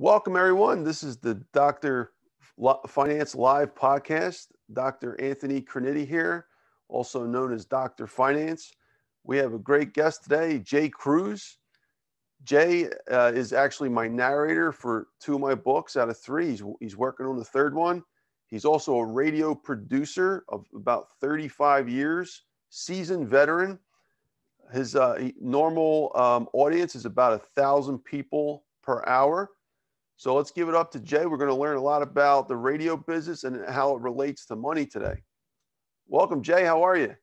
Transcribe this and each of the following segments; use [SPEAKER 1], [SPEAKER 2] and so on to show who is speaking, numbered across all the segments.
[SPEAKER 1] Welcome, everyone. This is the Dr. Finance Live podcast. Dr. Anthony Criniti here, also known as Dr. Finance. We have a great guest today, Jay Cruz. Jay uh, is actually my narrator for two of my books out of three. He's, he's working on the third one. He's also a radio producer of about 35 years, seasoned veteran. His uh, normal um, audience is about a thousand people per hour. So let's give it up to Jay. We're going to learn a lot about the radio business and how it relates to money today. Welcome, Jay. How are you?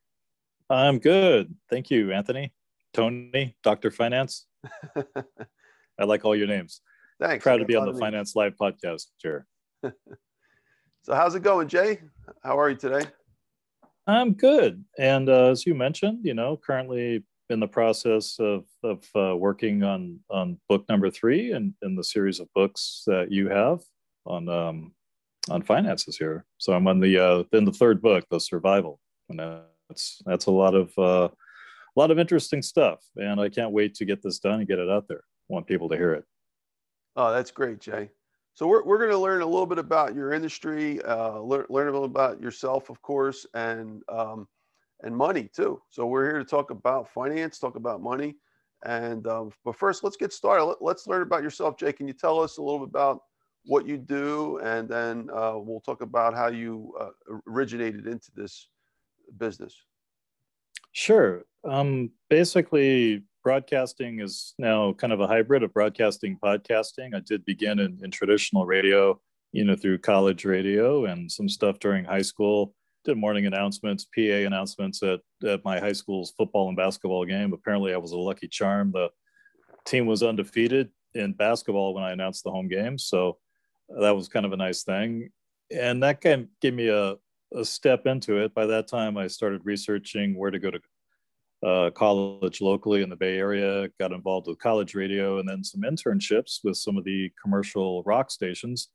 [SPEAKER 2] I'm good. Thank you, Anthony, Tony, Dr. Finance. I like all your names.
[SPEAKER 1] Thanks.
[SPEAKER 2] Proud to be on the Finance Live podcast, sure.
[SPEAKER 1] so, how's it going, Jay? How are you today?
[SPEAKER 2] I'm good. And uh, as you mentioned, you know, currently in the process of, of uh, working on on book number three and in, the series of books that you have on um, on finances here. So I'm on the uh, in the third book, the survival, and that's that's a lot of uh, a lot of interesting stuff. And I can't wait to get this done and get it out there. I want people to hear it.
[SPEAKER 1] Oh, that's great, Jay. So we're, we're going to learn a little bit about your industry, uh, learn, learn a little about yourself, of course, and um, and money too. So we're here to talk about finance, talk about money. And um, but first, let's get started. Let, us learn about yourself, Jay. Can you tell us a little bit about what you do, and then uh, we'll talk about how you uh, originated into this business.
[SPEAKER 2] Sure. Um, basically, broadcasting is now kind of a hybrid of broadcasting podcasting. I did begin in, in traditional radio, you know, through college radio and some stuff during high school did morning announcements, PA announcements at, at my high school's football and basketball game. Apparently, I was a lucky charm. The team was undefeated in basketball when I announced the home game. So that was kind of a nice thing. And that kind of gave me a, a step into it. By that time, I started researching where to go to uh, college locally in the Bay Area, got involved with college radio, and then some internships with some of the commercial rock stations,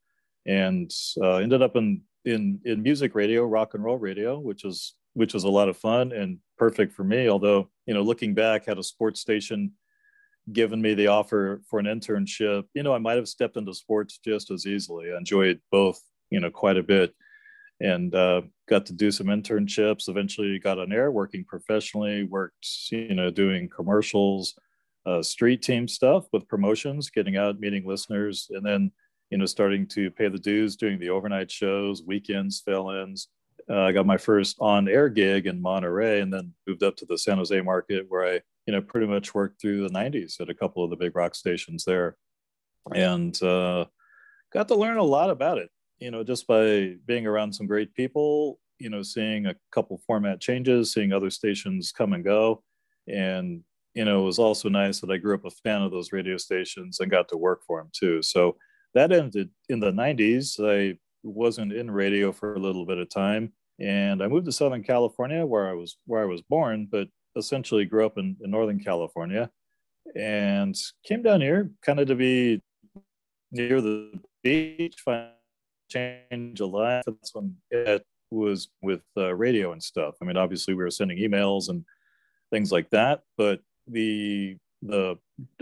[SPEAKER 2] and uh, ended up in in in music radio, rock and roll radio, which is which is a lot of fun and perfect for me. Although you know, looking back, had a sports station given me the offer for an internship, you know, I might have stepped into sports just as easily. I enjoyed both, you know, quite a bit, and uh, got to do some internships. Eventually, got on air, working professionally. Worked, you know, doing commercials, uh, street team stuff with promotions, getting out, meeting listeners, and then you know, starting to pay the dues, doing the overnight shows, weekends, fill-ins. Uh, I got my first on-air gig in Monterey, and then moved up to the San Jose market, where I, you know, pretty much worked through the '90s at a couple of the big rock stations there, and uh, got to learn a lot about it. You know, just by being around some great people, you know, seeing a couple format changes, seeing other stations come and go, and you know, it was also nice that I grew up a fan of those radio stations and got to work for them too. So that ended in the 90s. I wasn't in radio for a little bit of time, and I moved to Southern California, where I was where I was born, but essentially grew up in, in Northern California, and came down here kind of to be near the beach, find change of life. That's when it was with uh, radio and stuff. I mean, obviously we were sending emails and things like that, but the the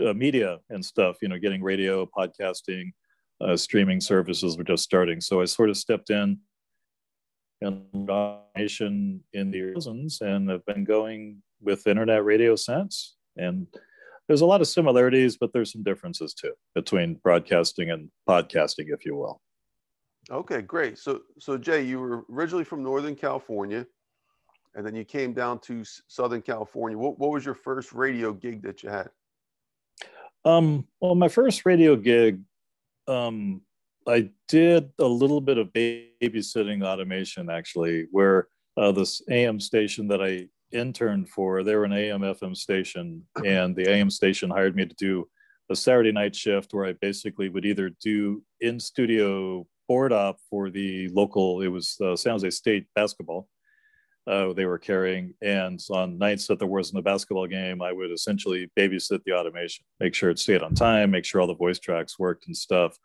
[SPEAKER 2] uh, media and stuff, you know, getting radio, podcasting, uh, streaming services were just starting. So I sort of stepped in in automation in the thousands and have been going with internet radio since. And there's a lot of similarities, but there's some differences too between broadcasting and podcasting, if you will.
[SPEAKER 1] Okay, great. So, so Jay, you were originally from Northern California, and then you came down to Southern California. What, what was your first radio gig that you had?
[SPEAKER 2] Um, well, my first radio gig um, I did a little bit of babysitting automation actually, where uh, this AM station that I interned for, they were an AM FM station, and the AM station hired me to do a Saturday night shift where I basically would either do in studio board op for the local, it was uh, San Jose State basketball. Uh, they were carrying, and on nights that there wasn't a basketball game, I would essentially babysit the automation, make sure it stayed on time, make sure all the voice tracks worked and stuff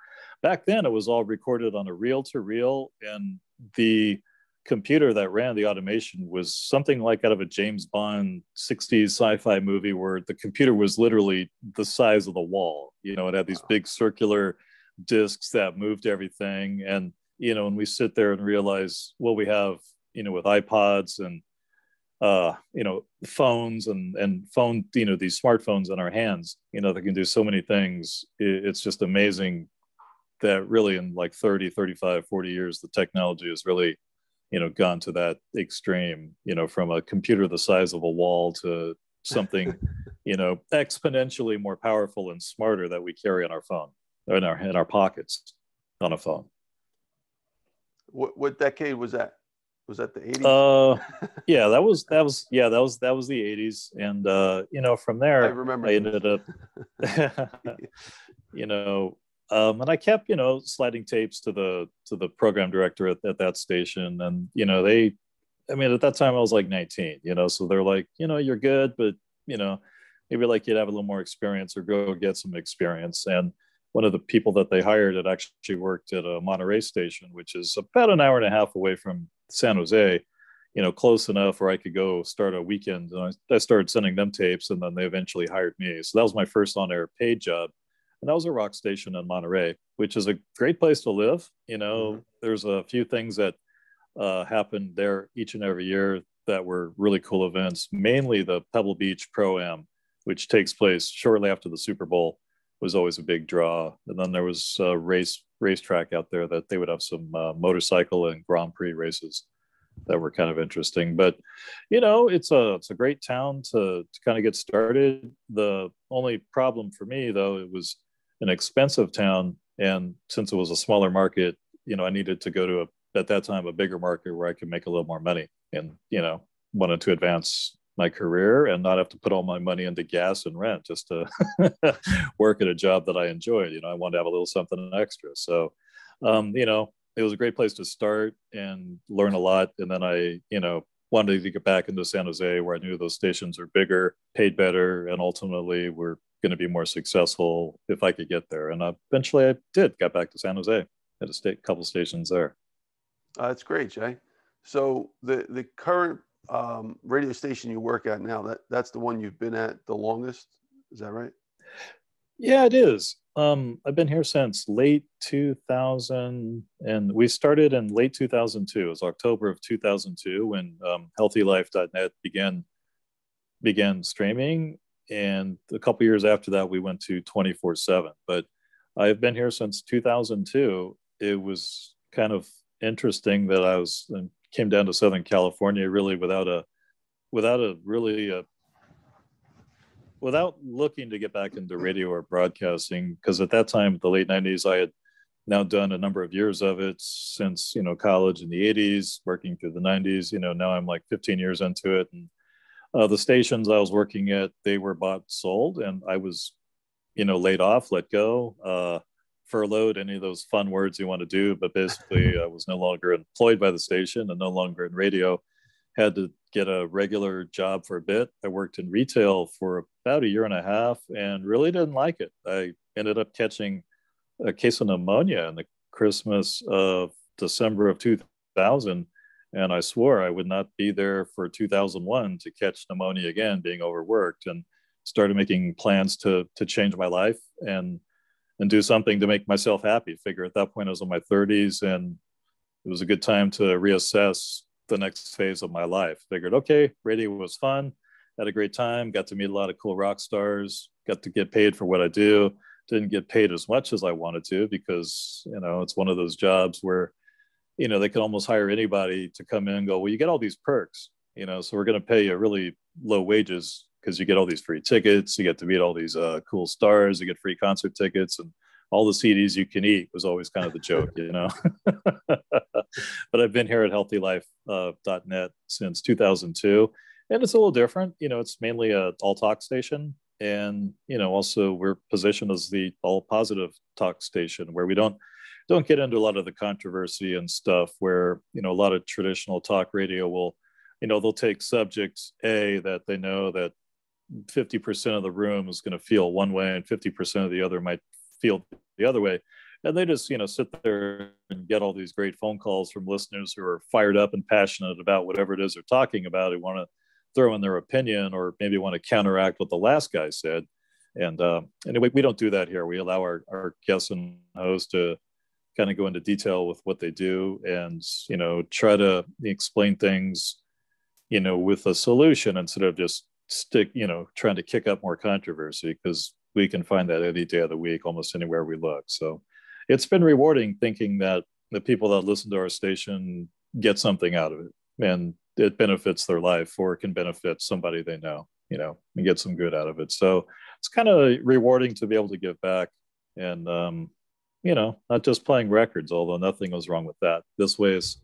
[SPEAKER 2] back then it was all recorded on a reel to reel and the computer that ran the automation was something like out of a James Bond 60s sci-fi movie where the computer was literally the size of the wall. You know, it had these big circular discs that moved everything. And, you know, when we sit there and realize what we have, you know, with iPods and, uh, you know, phones and, and phone, you know, these smartphones in our hands, you know, that can do so many things. It's just amazing that really in like 30, 35, 40 years, the technology has really, you know, gone to that extreme, you know, from a computer the size of a wall to something, you know, exponentially more powerful and smarter that we carry on our phone in our in our pockets on a phone.
[SPEAKER 1] What what decade was that? Was that the 80s?
[SPEAKER 2] Uh, yeah, that was that was yeah that was that was the 80s, and uh, you know from there
[SPEAKER 1] I remember
[SPEAKER 2] I ended up, you know, um, and I kept you know sliding tapes to the to the program director at, at that station, and you know they, I mean at that time I was like 19, you know, so they're like you know you're good, but you know maybe like you'd have a little more experience or go get some experience, and one of the people that they hired had actually worked at a Monterey station, which is about an hour and a half away from San Jose, you know, close enough where I could go start a weekend. And I, I started sending them tapes, and then they eventually hired me. So that was my first on-air paid job, and that was a rock station in Monterey, which is a great place to live. You know, mm-hmm. there's a few things that uh, happened there each and every year that were really cool events. Mainly the Pebble Beach Pro Am, which takes place shortly after the Super Bowl was always a big draw. And then there was a race racetrack out there that they would have some uh, motorcycle and Grand Prix races that were kind of interesting. But you know, it's a it's a great town to to kind of get started. The only problem for me though, it was an expensive town, and since it was a smaller market, you know, I needed to go to a at that time a bigger market where I could make a little more money, and you know, wanted to advance my career and not have to put all my money into gas and rent just to work at a job that I enjoyed. You know, I wanted to have a little something extra. So, um, you know, it was a great place to start and learn a lot. And then I, you know, wanted to get back into San Jose where I knew those stations are bigger, paid better, and ultimately were going to be more successful if I could get there. And eventually I did, got back to San Jose at a state, couple stations there.
[SPEAKER 1] Uh, that's great, Jay. So the the current um, radio station you work at now, that that's the one you've been at the longest. Is that right?
[SPEAKER 2] Yeah, it is. Um, I've been here since late 2000, and we started in late 2002. It was October of 2002 when um, HealthyLife.net began began streaming, and a couple years after that, we went to 24/7. But I've been here since 2002. It was kind of interesting that I was came down to Southern California really without a without a really a, without looking to get back into radio or broadcasting because at that time the late 90s I had now done a number of years of it since you know college in the 80s working through the 90s you know now I'm like 15 years into it. And uh, the stations I was working at they were bought sold and I was you know laid off let go. Uh, furloughed, any of those fun words you want to do. But basically, I was no longer employed by the station and no longer in radio. Had to get a regular job for a bit. I worked in retail for about a year and a half and really didn't like it. I ended up catching a case of pneumonia in the Christmas of December of 2000. And I swore I would not be there for 2001 to catch pneumonia again, being overworked, and started making plans to to change my life. And and do something to make myself happy. Figure at that point I was in my 30s and it was a good time to reassess the next phase of my life. Figured, okay, radio was fun, had a great time, got to meet a lot of cool rock stars, got to get paid for what I do. Didn't get paid as much as I wanted to because, you know, it's one of those jobs where, you know, they can almost hire anybody to come in and go, well, you get all these perks, you know, so we're going to pay you really low wages because you get all these free tickets, you get to meet all these uh, cool stars, you get free concert tickets, and all the CDs you can eat was always kind of the joke, you know. but I've been here at HealthyLife.net uh, since 2002, and it's a little different. You know, it's mainly a all talk station, and you know, also we're positioned as the all positive talk station where we don't don't get into a lot of the controversy and stuff where you know a lot of traditional talk radio will you know they'll take subjects a that they know that 50% of the room is going to feel one way and 50% of the other might feel the other way and they just you know sit there and get all these great phone calls from listeners who are fired up and passionate about whatever it is they're talking about who want to throw in their opinion or maybe want to counteract what the last guy said And uh, anyway, we don't do that here. We allow our, our guests and hosts to kind of go into detail with what they do and, you know, try to explain things, you know, with a solution instead of just stick, you know, trying to kick up more controversy because we can find that any day of the week, almost anywhere we look. So it's been rewarding thinking that the people that listen to our station get something out of it and it benefits their life or it can benefit somebody they know, you know, and get some good out of it. So it's kind of rewarding to be able to give back and, um, you know, not just playing records, although nothing was wrong with that. This way is,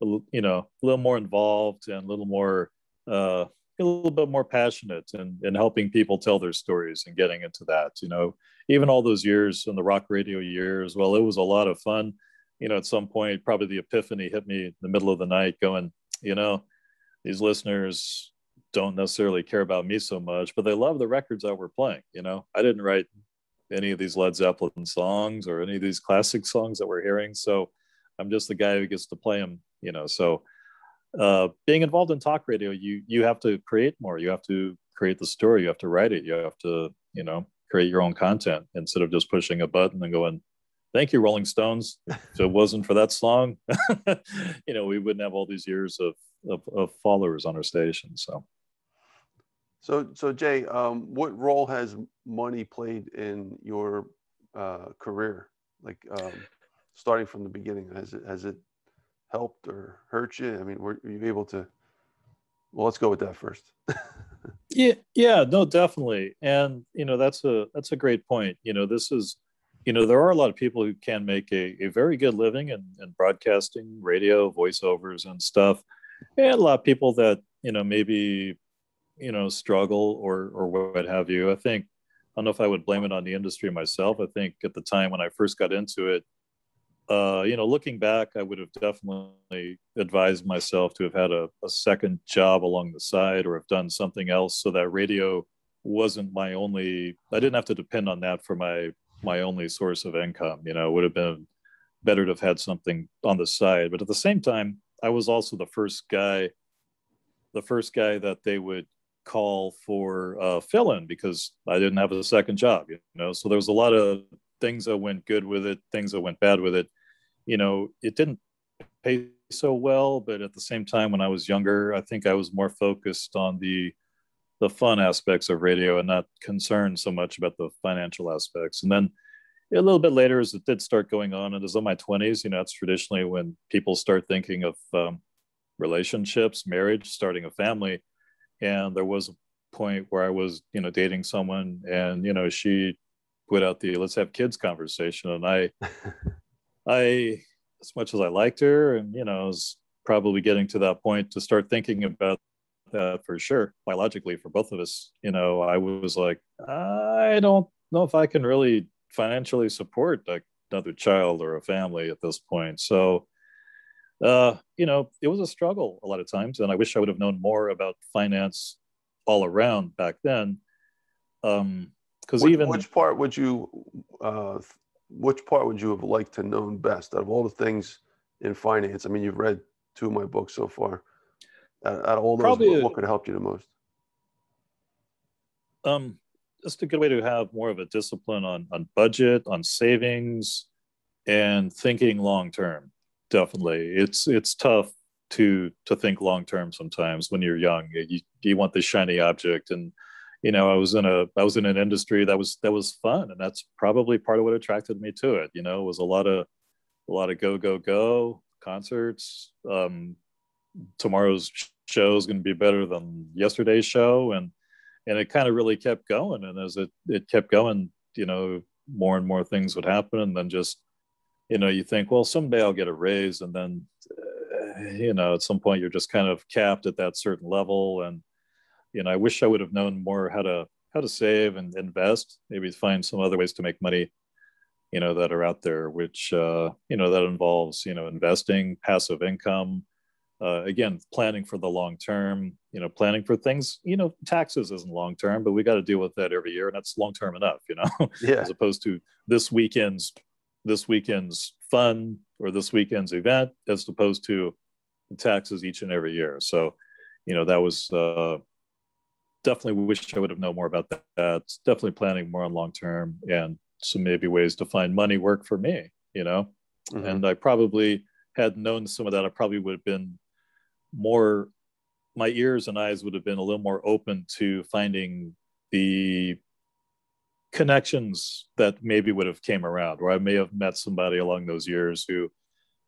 [SPEAKER 2] you know, a little more involved and a little more, uh, a little bit more passionate and in, in helping people tell their stories and getting into that. You know, even all those years in the rock radio years, well, it was a lot of fun. You know, at some point, probably the epiphany hit me in the middle of the night going, you know, these listeners don't necessarily care about me so much, but they love the records that we're playing. You know, I didn't write any of these Led Zeppelin songs or any of these classic songs that we're hearing. So I'm just the guy who gets to play them, you know. So uh, being involved in talk radio, you you have to create more. You have to create the story. You have to write it. You have to you know create your own content instead of just pushing a button and going, "Thank you, Rolling Stones." if it wasn't for that song, you know, we wouldn't have all these years of of, of followers on our station. So.
[SPEAKER 1] So, so Jay, um, what role has money played in your uh, career? Like um, starting from the beginning, has it has it helped or hurt you? I mean, were, were you able to? Well, let's go with that first.
[SPEAKER 2] yeah, yeah, no, definitely, and you know that's a that's a great point. You know, this is, you know, there are a lot of people who can make a, a very good living in, in broadcasting, radio, voiceovers, and stuff, and a lot of people that you know maybe you know struggle or or what have you. I think I don't know if I would blame it on the industry myself. I think at the time when I first got into it, uh, you know, looking back, I would have definitely advised myself to have had a, a, second job along the side or have done something else so that radio wasn't my only. I didn't have to depend on that for my my only source of income. You know, it would have been better to have had something on the side. But at the same time, I was also the first guy, the first guy that they would call for uh, fill in because I didn't have a second job. You know, so there was a lot of things that went good with it, things that went bad with it. You know, it didn't pay so well, but at the same time, when I was younger, I think I was more focused on the the fun aspects of radio and not concerned so much about the financial aspects. And then a little bit later, as it did start going on, and as in my 20s, you know, that's traditionally when people start thinking of um, relationships, marriage, starting a family. And there was a point where I was, you know, dating someone, and you know, she put out the let's have kids conversation and i i as much as i liked her and you know I was probably getting to that point to start thinking about that for sure biologically for both of us you know i was like i don't know if i can really financially support another child or a family at this point. So uh, you know it was a struggle a lot of times and i wish i would have known more about finance all around back then. Um, because even
[SPEAKER 1] which part would you uh, which part would you have liked to known best out of all the things in finance? I mean, you've read two of my books so far. Out, out of all those, Probably, what, could have helped you the most?
[SPEAKER 2] Um, just a good way to have more of a discipline on on budget, on savings, and thinking long term. Definitely, it's it's tough to to think long term sometimes when you're young. You you want the shiny object and you know i was in a i was in an industry that was that was fun and that's probably part of what attracted me to it you know it was a lot of a lot of go go go concerts um tomorrow's show is going to be better than yesterday's show and and it kind of really kept going and as it it kept going you know more and more things would happen and then just you know you think well someday i'll get a raise and then uh, you know at some point you're just kind of capped at that certain level and you know, I wish I would have known more how to how to save and invest. Maybe find some other ways to make money, you know, that are out there, which uh, you know that involves you know investing, passive income. Uh, again, planning for the long term. You know, planning for things. You know, taxes isn't long term, but we got to deal with that every year, and that's long term enough. You know, yeah. as opposed to this weekend's this weekend's fun or this weekend's event, as opposed to taxes each and every year. So, you know, that was uh, definitely wish I would have known more about that. definitely planning more on long term and some maybe ways to find money work for me, you know. Mm-hmm. And I probably had known some of that. I probably would have been more. My ears and eyes would have been a little more open to finding the connections that maybe would have came around, or I may have met somebody along those years who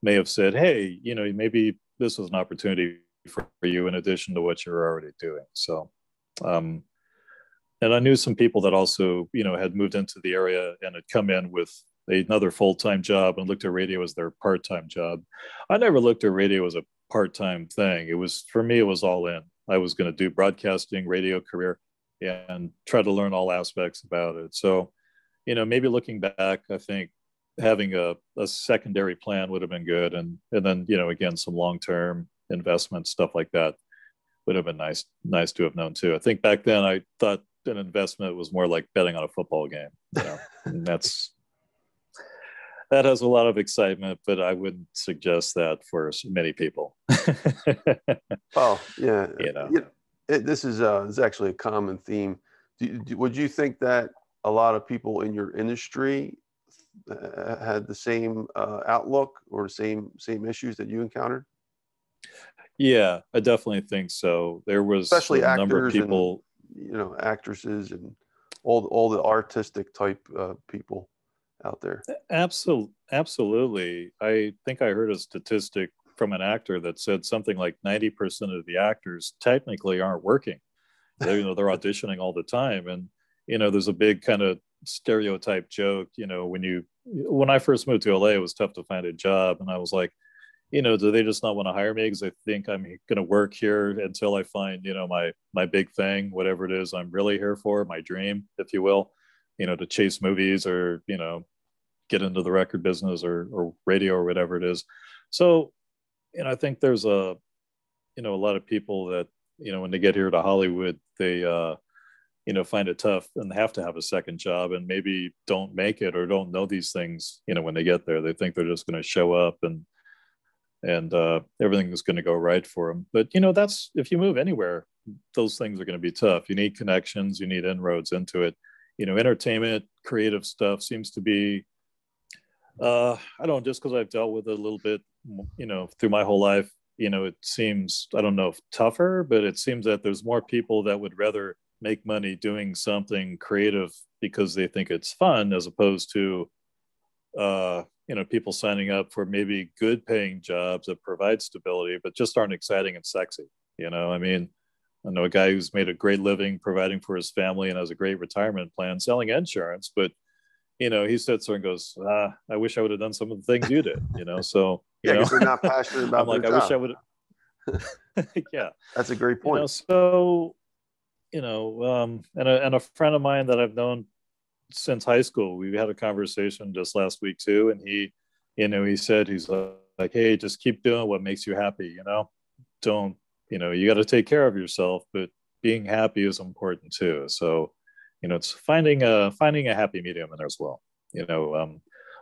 [SPEAKER 2] may have said, "Hey, you know, maybe this was an opportunity for you in addition to what you're already doing." So, um, and I knew some people that also, you know, had moved into the area and had come in with another full-time job and looked at radio as their part-time job. I never looked at radio as a part-time thing. It was for me, it was all in. I was going to do broadcasting, radio career, and try to learn all aspects about it. So, you know, maybe looking back, I think having a, a secondary plan would have been good, and and then you know, again, some long-term investment stuff like that would have been nice nice to have known too. I think back then I thought an investment was more like betting on a football game. You know, and that's that has a lot of excitement, but I wouldn't suggest that for many people.
[SPEAKER 1] oh yeah, you know, it, this is uh, this is actually a common theme. Do, do, would you think that a lot of people in your industry uh, had the same uh, outlook or the same same issues that you encountered?
[SPEAKER 2] Yeah, I definitely think so. There was
[SPEAKER 1] especially a number of people, and, you know, actresses and all the, all the artistic type uh, people out there.
[SPEAKER 2] Absolutely, absolutely. I think I heard a statistic from an actor that said something like 90% of the actors technically aren't working. They, you know, they're auditioning all the time. And, you know, there's a big kind of stereotype joke, you know, when you, when I first moved to LA, it was tough to find a job. And I was like, you know, do they just not want to hire me because they think I'm going to work here until I find, you know, my, my big thing, whatever it is I'm really here for, my dream, if you will, you know, to chase movies or, you know, get into the record business or, or radio or whatever it is. So you know, I think there's a, you know, a lot of people that, you know, when they get here to Hollywood, they, uh, you know, find it tough and have to have a second job and maybe don't make it or don't know these things, you know, when they get there. They think they're just going to show up and, and uh, everything is going to go right for them. But, you know, that's if you move anywhere, those things are going to be tough. You need connections, you need inroads into it. You know, entertainment, creative stuff seems to be uh, I don't just because I've dealt with it a little bit, you know, through my whole life. You know, it seems I don't know if tougher, but it seems that there's more people that would rather make money doing something creative because they think it's fun, as opposed to, uh, you know, people signing up for maybe good paying jobs that provide stability, but just aren't exciting and sexy. You know, I mean, I know a guy who's made a great living providing for his family and has a great retirement plan selling insurance, but you know, he sits there and goes, ah, I wish I would have done some of the things you did, you know? So,
[SPEAKER 1] you
[SPEAKER 2] yeah,
[SPEAKER 1] because they're not passionate about
[SPEAKER 2] I'm like, I wish I would yeah.
[SPEAKER 1] That's a great point.
[SPEAKER 2] You know, so, you know, um, and a, and a friend of mine that I've known since high school, we had a conversation just last week too. And he, you know, he said, he's like, Hey, just keep doing what makes you happy, you know, don't, you know, you got to take care of yourself, but being happy is important too. So, you know it's finding a finding a happy medium in there as well you know um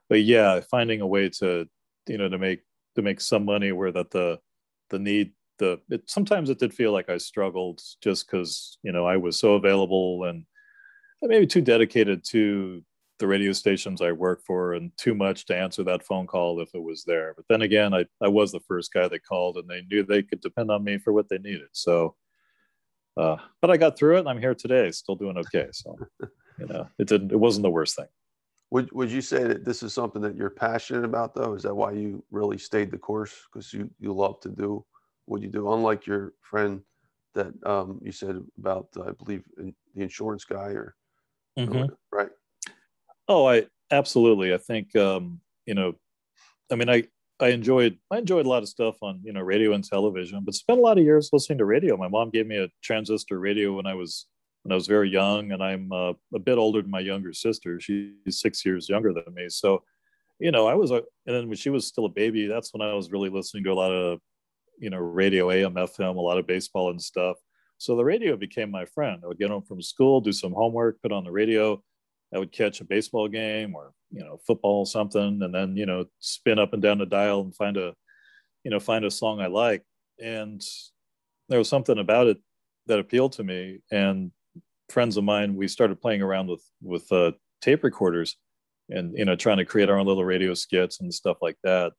[SPEAKER 2] but yeah finding a way to you know to make to make some money where that the the need the it sometimes it did feel like i struggled just because you know i was so available and maybe too dedicated to the radio stations i work for and too much to answer that phone call if it was there but then again i, I was the first guy that called and they knew they could depend on me for what they needed so uh, but I got through it, and I'm here today, still doing okay. So, you know, it didn't. It wasn't the worst thing.
[SPEAKER 1] Would Would you say that this is something that you're passionate about, though? Is that why you really stayed the course? Because you you love to do what you do, unlike your friend that um, you said about, uh, I believe, in, the insurance guy, or, mm-hmm. right?
[SPEAKER 2] Oh, I absolutely. I think um, you know, I mean, I I enjoyed I enjoyed a lot of stuff on you know radio and television, but spent a lot of years listening to radio. My mom gave me a transistor radio when I was when I was very young, and I'm uh, a bit older than my younger sister. She's six years younger than me, so you know I was a, and then when she was still a baby, that's when I was really listening to a lot of you know radio AM FM, a lot of baseball and stuff. So the radio became my friend. I would get home from school, do some homework, put on the radio, I would catch a baseball game or you know football something, and then you know spin up and down the dial and find a you know find a song I like. And there was something about it that appealed to me and friends of mine we started playing around with with uh, tape recorders and you know trying to create our own little radio skits and stuff like that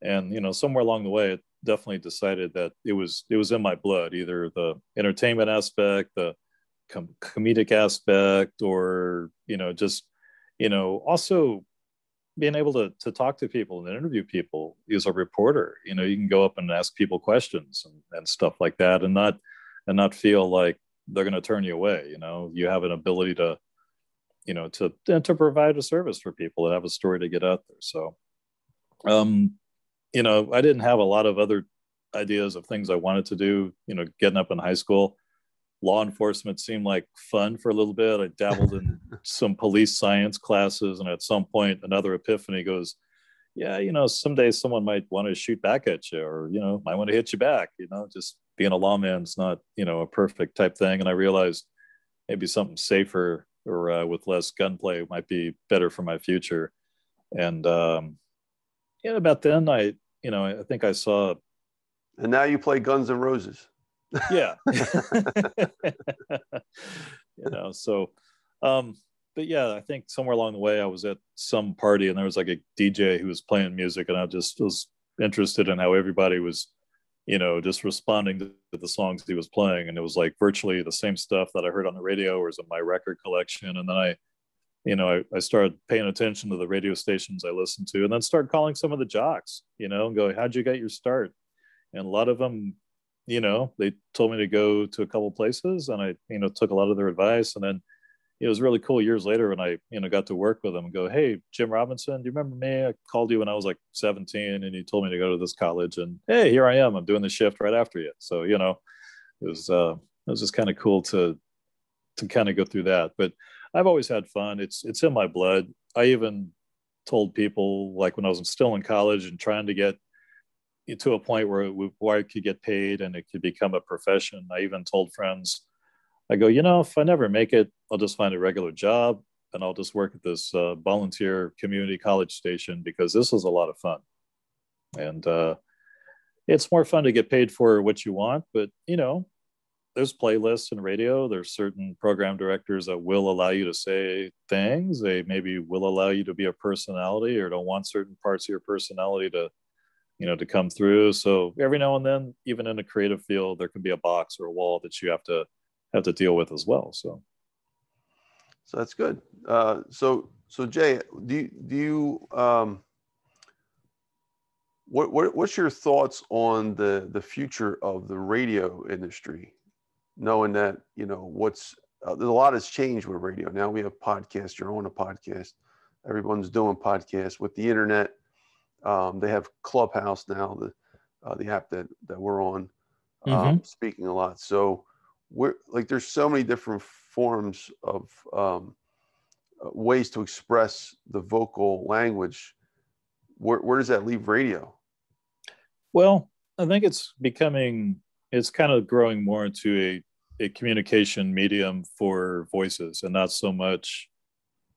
[SPEAKER 2] and you know somewhere along the way it definitely decided that it was it was in my blood either the entertainment aspect the com- comedic aspect or you know just you know also being able to to talk to people and interview people as a reporter. You know you can go up and ask people questions and, and stuff like that and not and not feel like they're going to turn you away you know? You have an ability to you know to and to provide a service for people that have a story to get out there. So um you know i didn't have a lot of other ideas of things i wanted to do you know getting up in high school. Law enforcement seemed like fun for a little bit. I dabbled in some police science classes and at some point another epiphany goes yeah you know someday someone might want to shoot back at you or you know might want to hit you back you know just being a lawman's not you know a perfect type thing. And i realized maybe something safer or uh, with less gunplay might be better for my future. And um, yeah, about then I, you know, I think I saw.
[SPEAKER 1] And now you play Guns N' Roses.
[SPEAKER 2] Yeah. you know, so, um, but yeah, I think somewhere along the way I was at some party and there was like a DJ who was playing music, and I just was interested in how everybody was you know, just responding to the songs he was playing. And it was like virtually the same stuff that I heard on the radio or was in my record collection. And then I, you know, I, I started paying attention to the radio stations I listened to and then started calling some of the jocks, you know, and go, how'd you get your start? And a lot of them, you know, they told me to go to a couple places and I, you know, took a lot of their advice. And then it was really cool years later when I, you know, got to work with them and go, Hey, Jim Robinson, do you remember me? I called you when I was like 17 and you told me to go to this college and Hey, here I am. I'm doing the shift right after you. So, you know, it was, uh, it was just kind of cool to, to kind of go through that, but I've always had fun. It's, it's in my blood. I even told people like when I was still in college and trying to get to a point where, where I could get paid and it could become a profession. I even told friends, I go, you know, if I never make it, I'll just find a regular job and I'll just work at this uh, volunteer community college station because this is a lot of fun. And uh, it's more fun to get paid for what you want, but you know, there's playlists and radio. There's certain program directors that will allow you to say things. They maybe will allow you to be a personality or don't want certain parts of your personality to, you know, to come through. So every now and then, even in a creative field, there can be a box or a wall that you have to have to deal with as well. So,
[SPEAKER 1] so that's good. Uh, so, so Jay, do do you, um, what, what, what's your thoughts on the, the future of the radio industry? Knowing that, you know, what's, uh, there's a lot has changed with radio. Now we have podcasts, you're on a podcast. Everyone's doing podcasts with the internet. Um, they have Clubhouse now, the, uh, the app that, that we're on, um, mm-hmm. speaking a lot. So, we're like there's so many different forms of um, uh, ways to express the vocal language where, where does that leave radio
[SPEAKER 2] well i think it's becoming it's kind of growing more into a, a communication medium for voices and not so much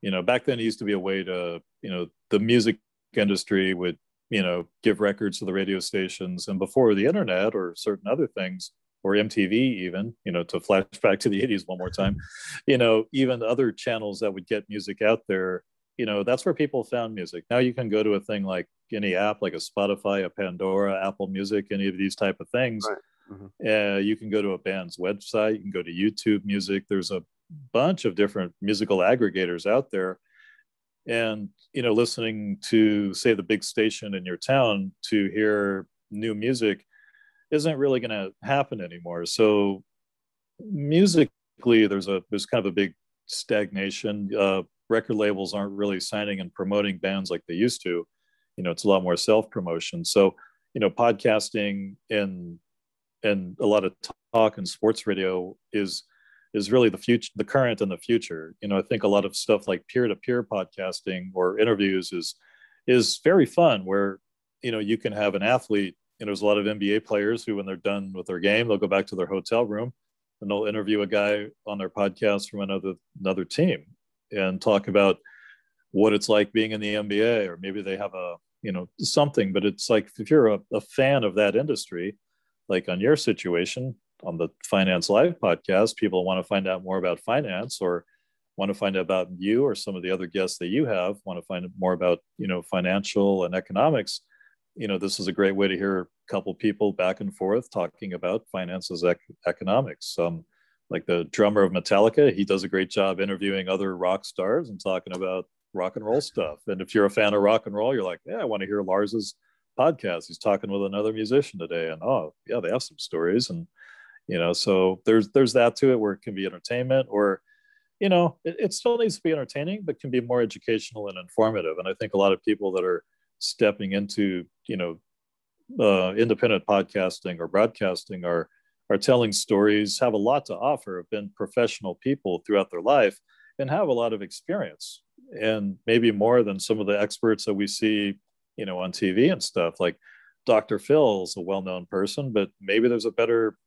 [SPEAKER 2] you know back then it used to be a way to you know the music industry would you know give records to the radio stations and before the internet or certain other things or MTV even, you know, to flash back to the 80s one more time, you know, even other channels that would get music out there, you know, that's where people found music. Now you can go to a thing like any app, like a Spotify, a Pandora, Apple Music, any of these type of things. Right. Mm-hmm. Uh, you can go to a band's website, you can go to YouTube Music. There's a bunch of different musical aggregators out there. And, you know, listening to, say, the big station in your town to hear new music isn't really going to happen anymore. So musically, there's a there's kind of a big stagnation. Uh, record labels aren't really signing and promoting bands like they used to. You know, it's a lot more self promotion. So you know, podcasting and and a lot of talk and sports radio is is really the future the current and the future you know i think a lot of stuff like peer-to-peer podcasting or interviews is is very fun where you know you can have an athlete you know, there's a lot of NBA players who, when they're done with their game, they'll go back to their hotel room and they'll interview a guy on their podcast from another another team and talk about what it's like being in the NBA, or maybe they have a you know something. But it's like if you're a, a fan of that industry, like on your situation, on the Finance Live podcast, people want to find out more about finance or want to find out about you or some of the other guests that you have, want to find out more about, you know, financial and economics, you know, this is a great way to hear a couple people back and forth talking about finances, ec- economics. Um, like the drummer of Metallica, he does a great job interviewing other rock stars and talking about rock and roll stuff. And if you're a fan of rock and roll, you're like, yeah, I want to hear Lars's podcast. He's talking with another musician today, and oh, yeah, they have some stories, and you know, so there's there's that to it where it can be entertainment, or you know, it, it still needs to be entertaining, but can be more educational and informative. And I think a lot of people that are stepping into you know uh, independent podcasting or broadcasting are are telling stories, have a lot to offer, have been professional people throughout their life, and have a lot of experience, and maybe more than some of the experts that we see, you know, on TV and stuff. Like Dr. phil's a well-known person, but maybe there's a better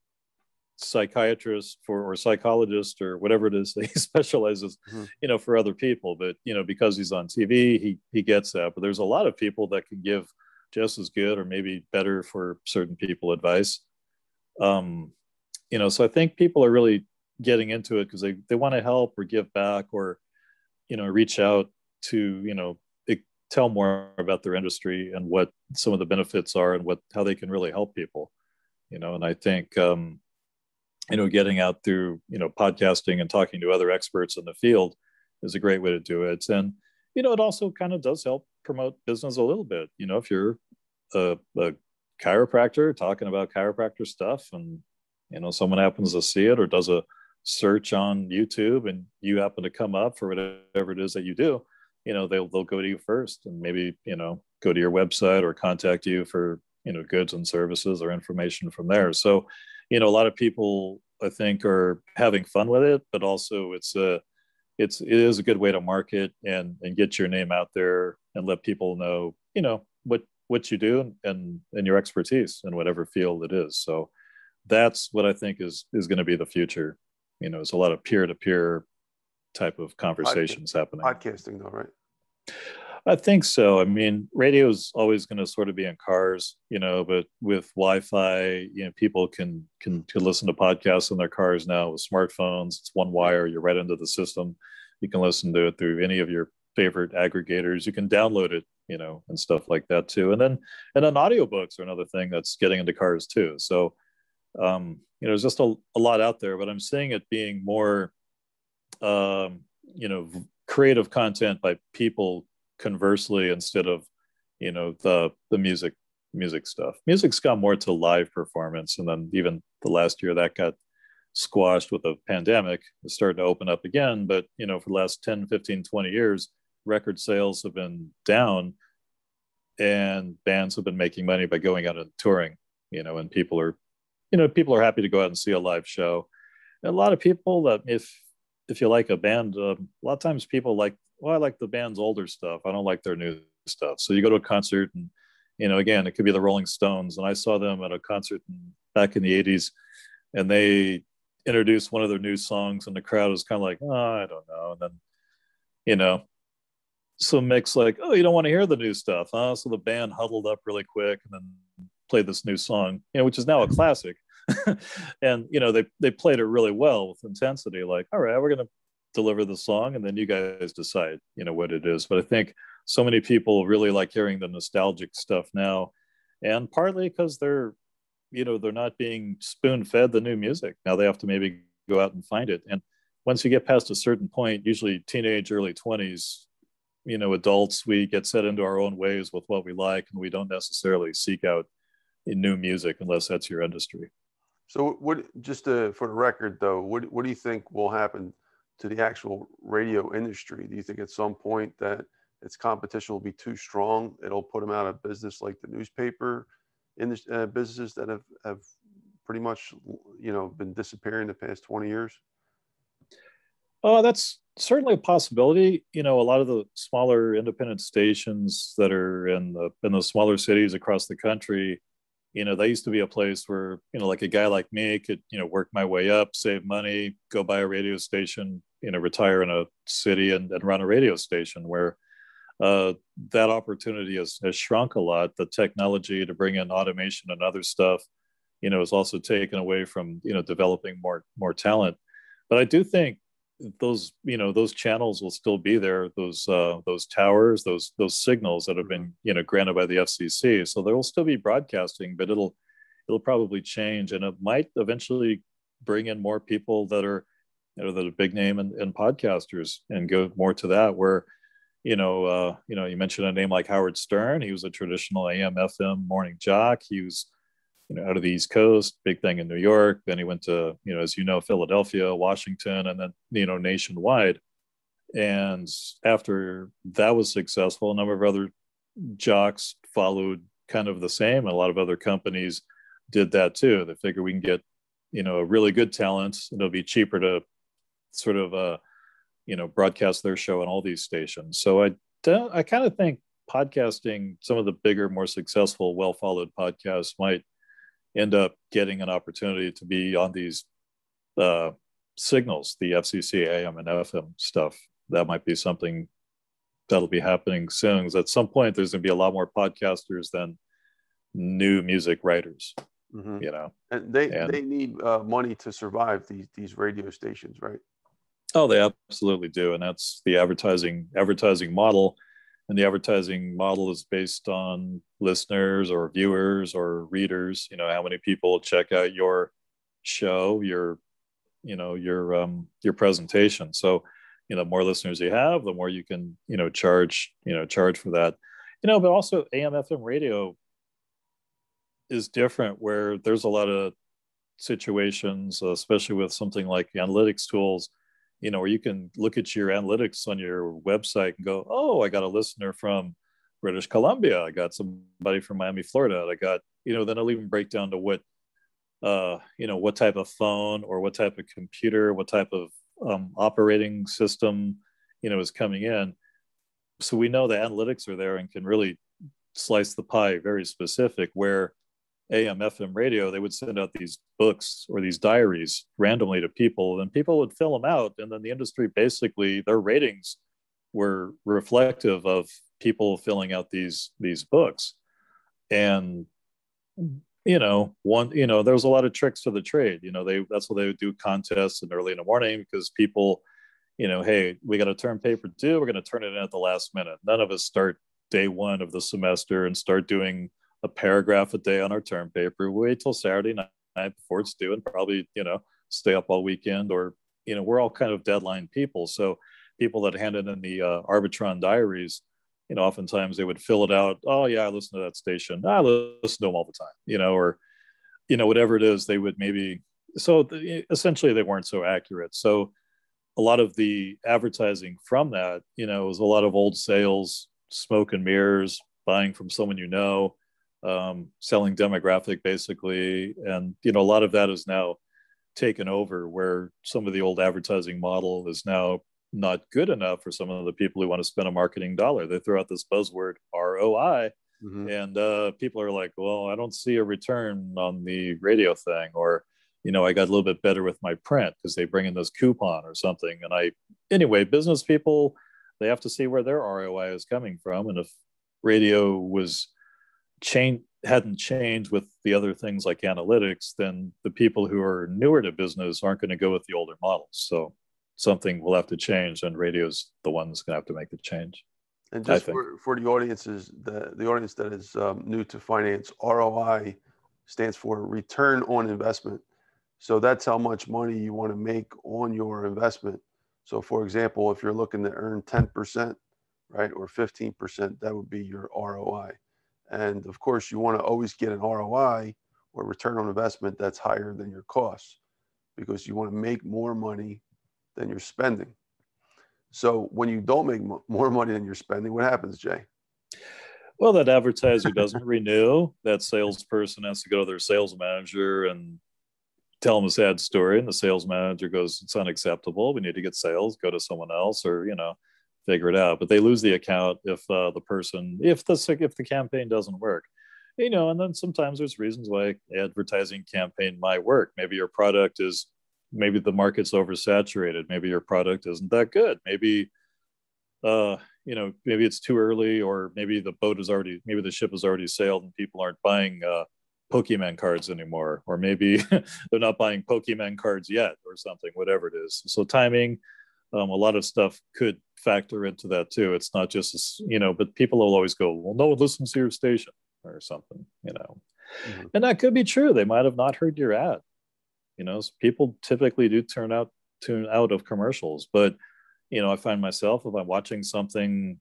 [SPEAKER 2] psychiatrist for or psychologist or whatever it is that he specializes mm-hmm. you know for other people but you know because he's on tv he he gets that but there's a lot of people that can give just as good or maybe better for certain people advice um, you know so i think people are really getting into it because they, they want to help or give back or you know reach out to you know tell more about their industry and what some of the benefits are and what how they can really help people you know and i think um, you know getting out through you know podcasting and talking to other experts in the field is a great way to do it. And you know it also kind of does help promote business a little bit. You know if you're a, a chiropractor talking about chiropractor stuff and you know someone happens to see it or does a search on youtube and you happen to come up for whatever it is that you do you know they'll they'll go to you first and maybe you know go to your website or contact you for you know goods and services or information from there. So you know a lot of people i think are having fun with it but also it's a it's it is a good way to market and and get your name out there and let people know you know what what you do and and your expertise in whatever field it is. So that's what i think is is going to be the future. You know it's a lot of peer-to-peer type of conversations
[SPEAKER 1] Podcast,
[SPEAKER 2] happening
[SPEAKER 1] podcasting though right
[SPEAKER 2] I think so. I mean, radio is always going to sort of be in cars, you know, but with Wi-Fi, you know, people can can can listen to podcasts in their cars now with smartphones. It's one wire. You're right into the system. You can listen to it through any of your favorite aggregators. You can download it, you know, and stuff like that too. And then and then audiobooks are another thing that's getting into cars too. So, um, you know, there's just a, a lot out there, but I'm seeing it being more, um, you know, creative content by people conversely instead of you know the the music music stuff. Music's gone more to live performance and then even the last year that got squashed with the pandemic it's starting to open up again. But you know for the last 10 15 20 years record sales have been down and bands have been making money by going out and touring you know and people are you know people are happy to go out and see a live show. And a lot of people that if if you like a band uh, a lot of times people like well, I like the band's older stuff. I don't like their new stuff. So you go to a concert and, you know, again, it could be the Rolling Stones. And I saw them at a concert back in the 80s and they introduced one of their new songs and the crowd was kind of like, oh, I don't know. And then, you know, some mix like, oh, you don't want to hear the new stuff, huh? So the band huddled up really quick and then played this new song, you know, which is now a classic. and you know they they played it really well with intensity like all right we're going to deliver the song and then you guys decide you know what it is. But i think so many people really like hearing the nostalgic stuff now and partly because they're you know they're not being spoon fed the new music. Now they have to maybe go out and find it. And once you get past a certain point usually teenage early 20s you know adults we get set into our own ways with what we like and we don't necessarily seek out new music unless that's your industry
[SPEAKER 1] so what just to, for the record though what, what do you think will happen to the actual radio industry? Do you think at some point that its competition will be too strong? It'll put them out of business like the newspaper in the uh, businesses that have, have pretty much, you know, been disappearing the past 20 years?
[SPEAKER 2] Oh, that's certainly a possibility. You know, a lot of the smaller independent stations that are in the in the smaller cities across the country, you know, that used to be a place where, you know, like a guy like me could, you know, work my way up, save money, go buy a radio station, you know, retire in a city and, and run a radio station where uh, that opportunity has, has shrunk a lot. The technology to bring in automation and other stuff you know, is also taken away from you know developing more more talent. But I do think those you know those channels will still be there those uh, those towers those those signals that have been you know granted by the FCC so there will still be broadcasting but it'll it'll probably change and it might eventually bring in more people that are you know that are big name and, and podcasters and go more to that where you know uh, you know you mentioned a name like Howard Stern. He was a traditional AM FM morning jock. He was you know, out of the East Coast, big thing in New York. Then he went to, you know, as you know, Philadelphia, Washington, and then, you know, nationwide. And after that was successful, a number of other jocks followed kind of the same. A lot of other companies did that too. They figure we can get, you know, a really good talent. It'll be cheaper to sort of, uh, you know, broadcast their show on all these stations. So I, don't, I kind of think podcasting, some of the bigger, more successful, well followed podcasts might end up getting an opportunity to be on these uh, signals, the FCC AM and FM stuff. That might be something that'll be happening soon. Because at some point, there's going to be a lot more podcasters than new music writers. Mm-hmm. You know,
[SPEAKER 1] and they and, they need uh, money to survive these these radio stations, right?
[SPEAKER 2] Oh, they absolutely do, and that's the advertising advertising model and the advertising model is based on listeners or viewers or readers you know how many people check out your show your you know your um your presentation. So you know more listeners you have the more you can you know charge you know charge for that. You know but also am fm radio is different where there's a lot of situations especially with something like analytics tools you know, where you can look at your analytics on your website and go, oh, I got a listener from British Columbia. I got somebody from Miami, Florida. I got, you know, then I'll even break down to what, uh, you know, what type of phone or what type of computer, what type of um, operating system, you know, is coming in. So we know the analytics are there and can really slice the pie very specific where AM, FM radio, they would send out these books or these diaries randomly to people, and people would fill them out. And then the industry basically, their ratings were reflective of people filling out these these books. And you know, one, you know, there was a lot of tricks to the trade. You know, they that's what they would do contests and early in the morning because people, you know, hey, we got a term paper due, we're going to turn it in at the last minute. None of us start day one of the semester and start doing a paragraph a day on our term paper, wait till Saturday night before it's due and probably, you know, stay up all weekend or, you know, we're all kind of deadline people. So people that handed in the uh, Arbitron diaries, you know, oftentimes they would fill it out. Oh yeah, I listen to that station. I listen to them all the time, you know, or, you know, whatever it is, they would maybe, so the, essentially they weren't so accurate. So a lot of the advertising from that, you know, was a lot of old sales, smoke and mirrors, buying from someone you know, um, selling demographic basically. And you know a lot of that is now taken over where some of the old advertising model is now not good enough for some of the people who want to spend a marketing dollar. They throw out this buzzword roi mm-hmm. and uh, people are like well i don't see a return on the radio thing or you know i got a little bit better with my print because they bring in this coupon or something. And i anyway business people they have to see where their roi is coming from. And if radio was change hadn't changed with the other things like analytics, then the people who are newer to business aren't going to go with the older models. So something will have to change, and radio's the one that's going to have to make the change.
[SPEAKER 1] And just for, for the audiences, the, the audience that is um, new to finance, ROI stands for return on investment. So that's how much money you want to make on your investment. So, for example, if you're looking to earn 10%, right, or 15%, that would be your ROI. And of course, you want to always get an ROI or return on investment that's higher than your costs because you want to make more money than you're spending. So when you don't make more money than you're spending, what happens, Jay?
[SPEAKER 2] Well, that advertiser doesn't renew. That salesperson has to go to their sales manager and tell them a sad story. And the sales manager goes, It's unacceptable. We need to get sales, go to someone else, or, you know, figure it out. But they lose the account if uh, the person, if the if the campaign doesn't work, you know. And then sometimes there's reasons why advertising campaign might work. Maybe your product is, maybe the market's oversaturated. Maybe your product isn't that good. Maybe, uh, you know, maybe it's too early, or maybe the boat is already, maybe the ship has already sailed and people aren't buying. Uh, Pokemon cards anymore, or maybe they're not buying Pokemon cards yet, or something, whatever it is. So timing, um, a lot of stuff could factor into that too. It's not just you know, but people will always go, well, no one listens to your station or something, you know, mm-hmm. and that could be true. They might have not heard your ad. You know, people typically do turn out tune out of commercials, but you know, I find myself if I'm watching something,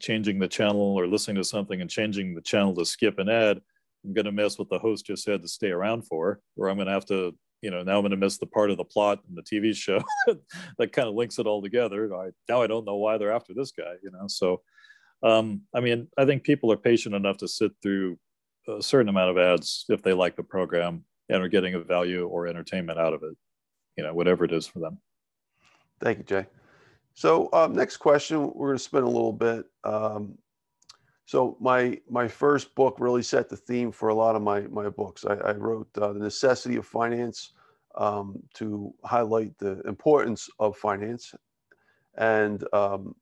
[SPEAKER 2] changing the channel or listening to something and changing the channel to skip an ad, I'm going to miss what the host just said to stay around for, or I'm going to have to, you know, now I'm going to miss the part of the plot in the TV show that kind of links it all together. I, now I don't know why they're after this guy, you know. So, um, I mean, I think people are patient enough to sit through a certain amount of ads if they like the program and are getting a value or entertainment out of it, you know, whatever it is for them.
[SPEAKER 1] Thank you, Jay. So um, next question, we're going to spend a little bit. Um, so my my first book really set the theme for a lot of my my books. I, I wrote uh, the necessity of finance um, to highlight the importance of finance and um,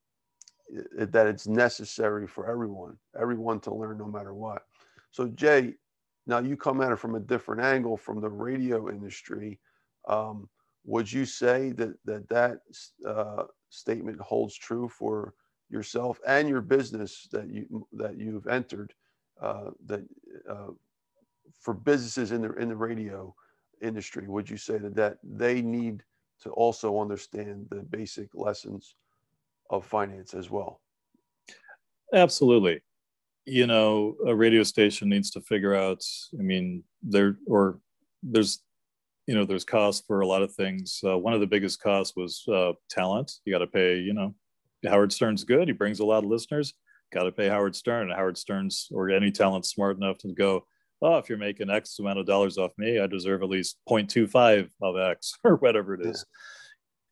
[SPEAKER 1] it, that it's necessary for everyone, everyone to learn no matter what. So Jay, now you come at it from a different angle from the radio industry. Um, would you say that that that uh, statement holds true for yourself and your business that you that you've entered uh, that uh, for businesses in the in the radio industry would you say that that they need to also understand the basic lessons of finance as well?
[SPEAKER 2] Absolutely. You know a radio station needs to figure out i mean there or there's you know there's cost for a lot of things. Uh, one of the biggest costs was uh, talent. You got to pay you know howard stern's good. He brings a lot of listeners. Got to pay howard stern. Howard stern's or any talent smart enough to go oh if you're making x amount of dollars off me i deserve at least 0.25 of x or whatever it is.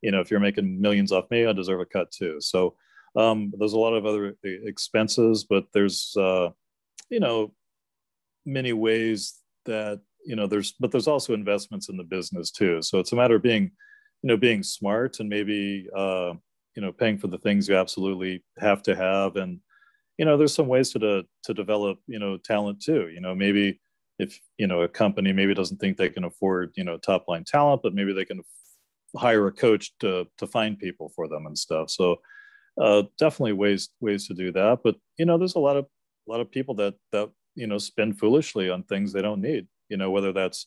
[SPEAKER 2] Yeah. you know if you're making millions off me i deserve a cut too. So um, there's a lot of other expenses but there's uh, you know many ways that you know there's but there's also investments in the business too. So it's a matter of being you know being smart and maybe uh, you know paying for the things you absolutely have to have. And you know there's some ways to to, to develop you know talent too. You know maybe if you know a company maybe doesn't think they can afford you know top line talent but maybe they can hire a coach to to find people for them and stuff. So uh, definitely ways ways to do that. But you know there's a lot of a lot of people that that you know spend foolishly on things they don't need you know whether that's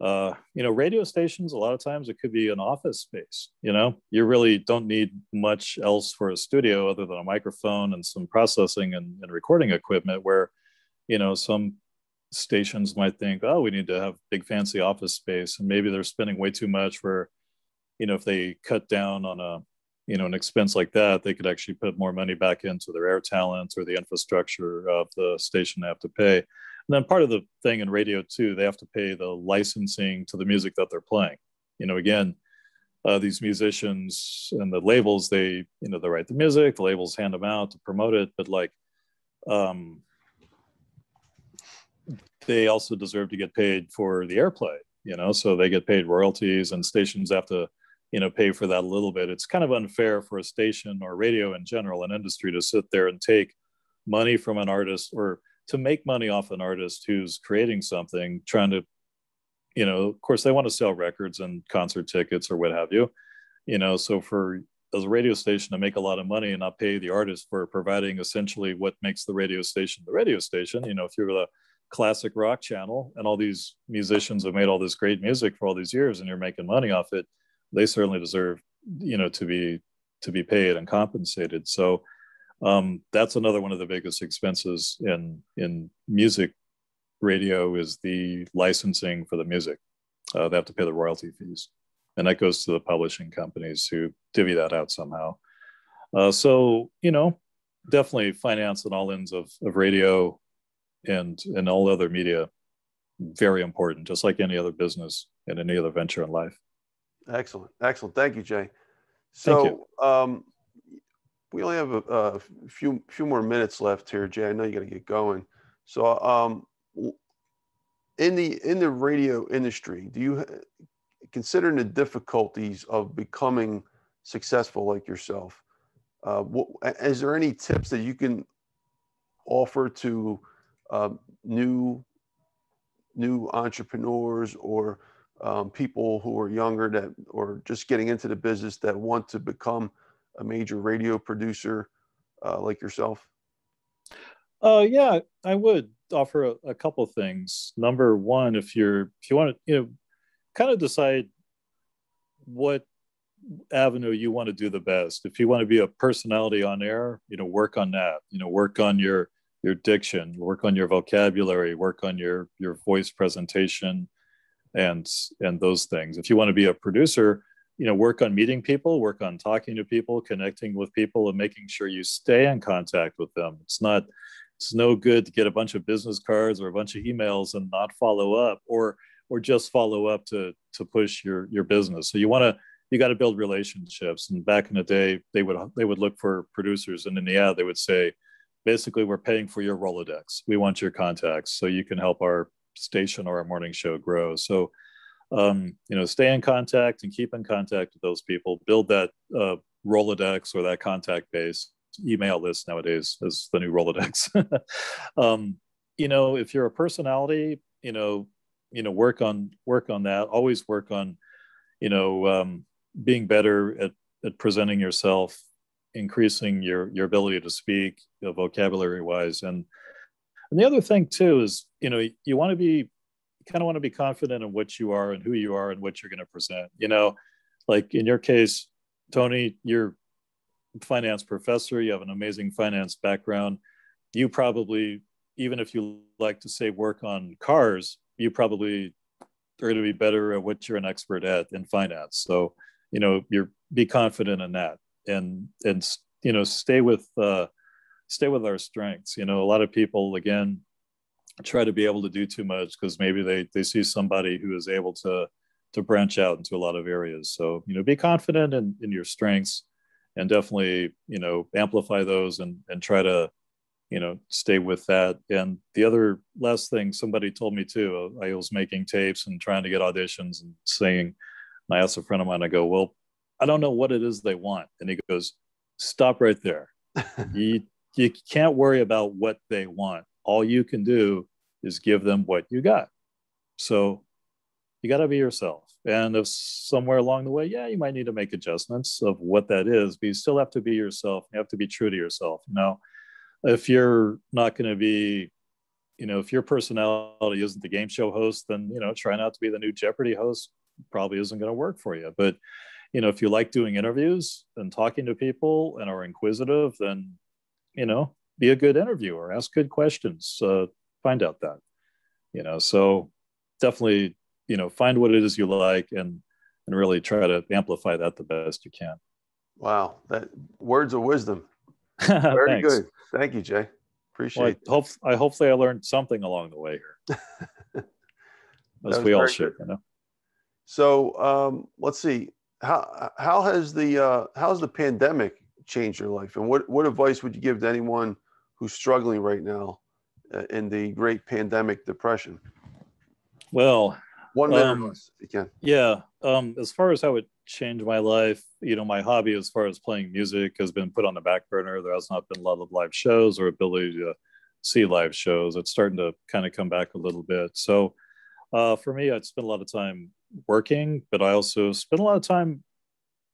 [SPEAKER 2] uh, you know radio stations a lot of times it could be an office space you know? You really don't need much else for a studio other than a microphone and some processing and, and recording equipment where you know some stations might think oh we need to have big fancy office space and maybe they're spending way too much for you know if they cut down on a you know an expense like that they could actually put more money back into their air talent or the infrastructure of the station they have to pay and then part of the thing in radio too, they have to pay the licensing to the music that they're playing. You know, again, uh, these musicians and the labels, they, you know, they write the music, the labels hand them out to promote it, but like, um, they also deserve to get paid for the airplay, you know, so they get paid royalties and stations have to, you know, pay for that a little bit. It's kind of unfair for a station or radio in general, an industry to sit there and take money from an artist or to make money off an artist who's creating something, trying to, you know, of course they want to sell records and concert tickets or what have you, you know. So for as a radio station to make a lot of money and not pay the artist for providing essentially what makes the radio station the radio station, you know, if you're the classic rock channel and all these musicians have made all this great music for all these years and you're making money off it, they certainly deserve, you know, to be to be paid and compensated. So um, that's another one of the biggest expenses in in music radio is the licensing for the music. Uh, they have to pay the royalty fees, and that goes to the publishing companies who divvy that out somehow. Uh, so you know, definitely finance and all ends of, of radio and and all other media very important, just like any other business and any other venture in life.
[SPEAKER 1] Excellent, excellent. Thank you, Jay. So, um, we only have a, a, few few more minutes left here, Jay. I know you got to get going. So, um, in the in the radio industry, do you considering the difficulties of becoming successful like yourself? Uh, what, is there any tips that you can offer to uh, new new entrepreneurs or um, people who are younger that or just getting into the business that want to become a major radio producer uh, like yourself?
[SPEAKER 2] Uh, yeah, I would offer a, a couple things. Number one, if you're if you want to, you know, kind of decide what avenue you want to do the best. If you want to be a personality on air, you know, work on that. You know, work on your your diction, work on your vocabulary, work on your your voice presentation, and and those things. If you want to be a producer, you know, work on meeting people, work on talking to people, connecting with people, and making sure you stay in contact with them. It's not it's no good to get a bunch of business cards or a bunch of emails and not follow up, or or just follow up to to push your your business. So you want to you got to build relationships. And back in the day, they would they would look for producers, and in the ad they would say, basically, we're paying for your Rolodex. We want your contacts so you can help our station or our morning show grow. So, um, you know, stay in contact and keep in contact with those people. Build that uh, Rolodex or that contact base. Email list nowadays is the new Rolodex. um, you know, if you're a personality, you know, you know, work on work on that. Always work on, you know, um, being better at, at presenting yourself, increasing your your ability to speak, you know, vocabulary wise, and and the other thing too is you know you want to be kind of want to be confident in what you are and who you are and what you're going to present. You know, like in your case, Tony, you're finance professor. You have an amazing finance background. You probably, even if you like to say work on cars, you probably are going to be better at what you're an expert at in finance. So you know you're be confident in that and and you know stay with uh stay with our strengths you know a lot of people again try to be able to do too much because maybe they they see somebody who is able to to branch out into a lot of areas so you know be confident in, in your strengths and definitely you know amplify those and and try to you know stay with that and the other last thing somebody told me too uh, i was making tapes and trying to get auditions and saying and I asked a friend of mine, I go, well, I don't know what it is they want. And he goes, stop right there. you, you can't worry about what they want. All you can do is give them what you got. So you got to be yourself. And if somewhere along the way, yeah, you might need to make adjustments of what that is, but you still have to be yourself. You have to be true to yourself. Now, if you're not going to be, you know, if your personality isn't the game show host, then, you know, try not to be the new Jeopardy host probably isn't going to work for you. But you know, if you like doing interviews and talking to people and are inquisitive, then you know, be a good interviewer, ask good questions, uh, find out that. You know, so definitely, you know, find what it is you like and and really try to amplify that the best you can.
[SPEAKER 1] Wow, that words of wisdom. Very good. Thank you, Jay. Appreciate.
[SPEAKER 2] Well, I hope I hopefully I learned something along the way here. As we all should, you know.
[SPEAKER 1] So um, let's see how how has the uh, how's the pandemic changed your life, and what what advice would you give to anyone who's struggling right now uh, in the great pandemic depression?
[SPEAKER 2] Well,
[SPEAKER 1] one minute, um, if you can.
[SPEAKER 2] Yeah, um, as far as how it changed my life, you know, my hobby as far as playing music has been put on the back burner. There has not been a lot of live shows or ability to see live shows. It's starting to kind of come back a little bit. So uh, for me, I'd spend a lot of time working, but I also spend a lot of time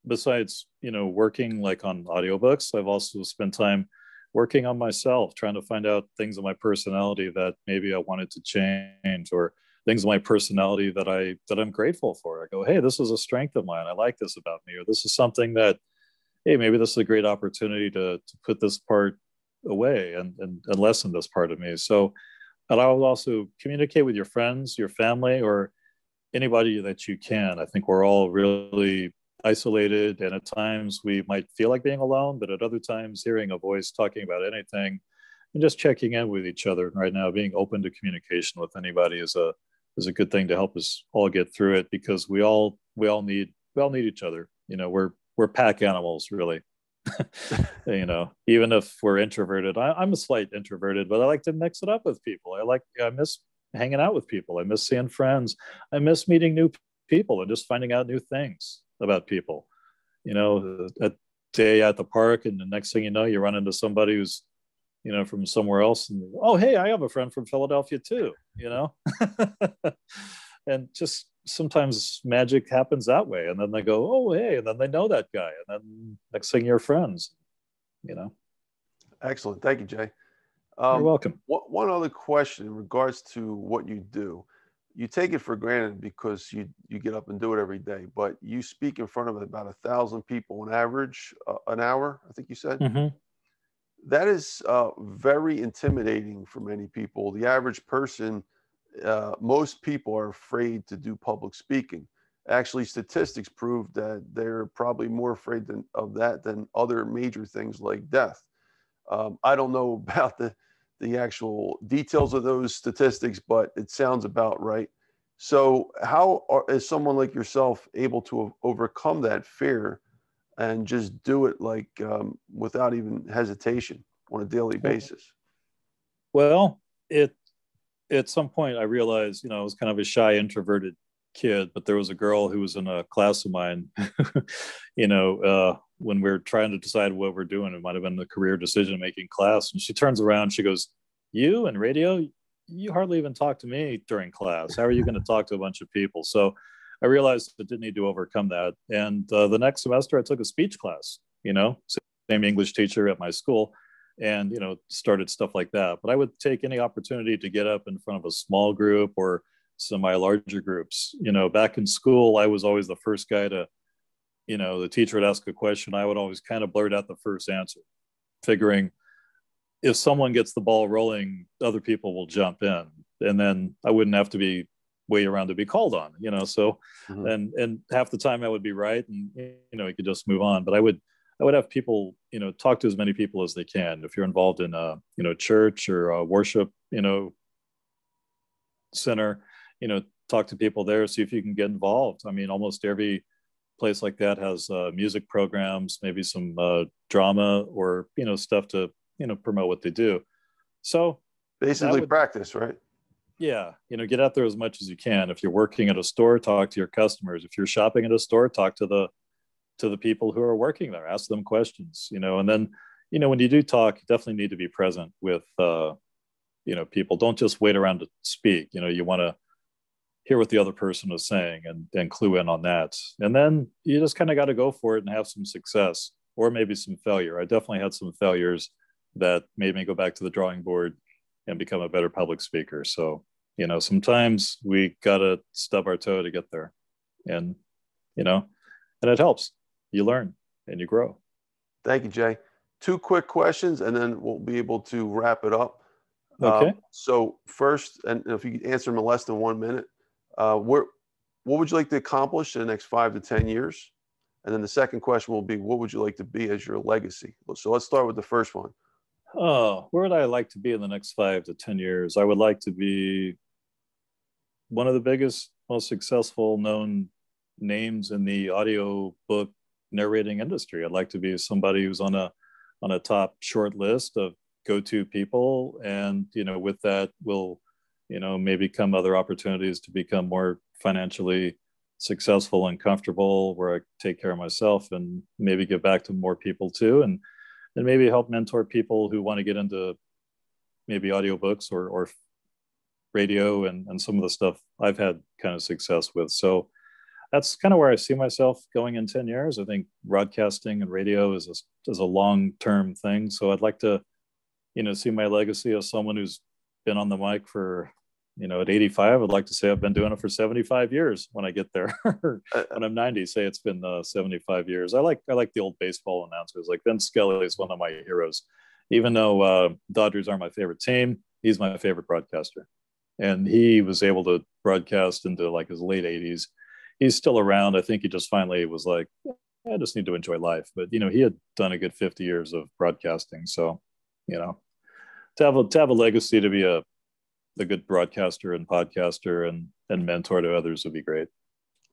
[SPEAKER 2] besides, you know, working like on audiobooks. I've also spent time working on myself, trying to find out things in my personality that maybe I wanted to change or things in my personality that I that I'm grateful for. I go, hey, this is a strength of mine. I like this about me, or this is something that, hey, maybe this is a great opportunity to to put this part away and and, and lessen this part of me. So and I will also communicate with your friends, your family, or anybody that you can. I think we're all really isolated, and at times we might feel like being alone, but at other times, hearing a voice talking about anything and just checking in with each other right now, being open to communication with anybody is a is a good thing to help us all get through it because we all we all need we all need each other. You know, we're we're pack animals, really. you know, even if we're introverted, I, am a slight introverted, but I like to mix it up with people. I like I miss hanging out with people. I miss seeing friends. I miss meeting new people and just finding out new things about people. You know, a day at the park, and the next thing you know, you run into somebody who's you know, from somewhere else. And oh, hey, I have a friend from Philadelphia too, you know, and just sometimes magic happens that way. And then they go, oh, hey, and then they know that guy, and then next thing you're friends, you know.
[SPEAKER 1] Excellent, thank you, Jay.
[SPEAKER 2] Um, You're welcome.
[SPEAKER 1] One other question in regards to what you do. You take it for granted because you you get up and do it every day, but you speak in front of about a thousand people on average uh, an hour. I think you said.
[SPEAKER 2] Mm-hmm.
[SPEAKER 1] That is uh, very intimidating for many people. The average person, uh, most people are afraid to do public speaking. Actually, statistics prove that they're probably more afraid than, of that than other major things like death. Um, I don't know about the the actual details of those statistics, but it sounds about right. So, how are, is someone like yourself able to overcome that fear and just do it like um, without even hesitation on a daily basis?
[SPEAKER 2] Well, it at some point I realized, you know, I was kind of a shy, introverted kid, but there was a girl who was in a class of mine, you know, uh, when we are trying to decide what we're doing. It might have been the career decision making class. And she turns around, she goes, You and radio, you hardly even talk to me during class. How are you going to talk to a bunch of people? So I realized I didn't need to overcome that. And uh, the next semester, I took a speech class, you know, same English teacher at my school and you know started stuff like that but i would take any opportunity to get up in front of a small group or semi larger groups you know back in school i was always the first guy to you know, the teacher would ask a question, I would always kind of blurt out the first answer, figuring if someone gets the ball rolling, other people will jump in, and then I wouldn't have to be wait around to be called on, you know. So, mm-hmm. and and half the time I would be right, and you know, you could just move on. But I would I would have people, you know, talk to as many people as they can. If you're involved in a you know church or a worship, you know, center, you know, talk to people there, see if you can get involved. I mean, almost every place like that has uh, music programs, maybe some uh, drama or you know stuff to you know promote what they do. So
[SPEAKER 1] basically, would, practice, right?
[SPEAKER 2] Yeah, you know, get out there as much as you can. If you're working at a store, talk to your customers. If you're shopping at a store, talk to the to the people who are working there. Ask them questions. You know, and then you know when you do talk, you definitely need to be present with uh, you know people. Don't just wait around to speak. You know, you want to hear what the other person is saying and, and clue in on that. And then you just kind of got to go for it and have some success or maybe some failure. I definitely had some failures that made me go back to the drawing board and become a better public speaker. So, you know, sometimes we got to stub our toe to get there. And, you know, and it helps. You learn and you grow.
[SPEAKER 1] Thank you, Jay. Two quick questions and then we'll be able to wrap it up.
[SPEAKER 2] Okay.
[SPEAKER 1] Um, so, first, and if you answer them in less than one minute, uh, where, what would you like to accomplish in the next five to 10 years? And then the second question will be, what would you like to be as your legacy? So let's start with the first one.
[SPEAKER 2] Oh, where would I like to be in the next five to 10 years? I would like to be one of the biggest, most successful known names in the audio book narrating industry. I'd like to be somebody who's on a on a top short list of go-to people, and you know, with that, will you know, maybe come other opportunities to become more financially successful and comfortable where I take care of myself and maybe give back to more people too. And, and maybe help mentor people who want to get into maybe audiobooks or, or radio and, and some of the stuff I've had kind of success with. So that's kind of where I see myself going in 10 years. I think broadcasting and radio is a, is a long-term thing. So I'd like to, you know, see my legacy as someone who's been on the mic for you know at 85 i'd like to say i've been doing it for 75 years when i get there. Uh, when i'm 90 say it's been uh, 75 years. I like i like the old baseball announcers. Like Vin Scully is one of my heroes. Even though uh, dodgers are my favorite team he's my favorite broadcaster. And he was able to broadcast into like his late 80s he's still around. I think he just finally was like i just need to enjoy life. But you know he had done a good 50 years of broadcasting. So you know to have a to have a legacy to be a a good broadcaster and podcaster and and mentor to others would be great.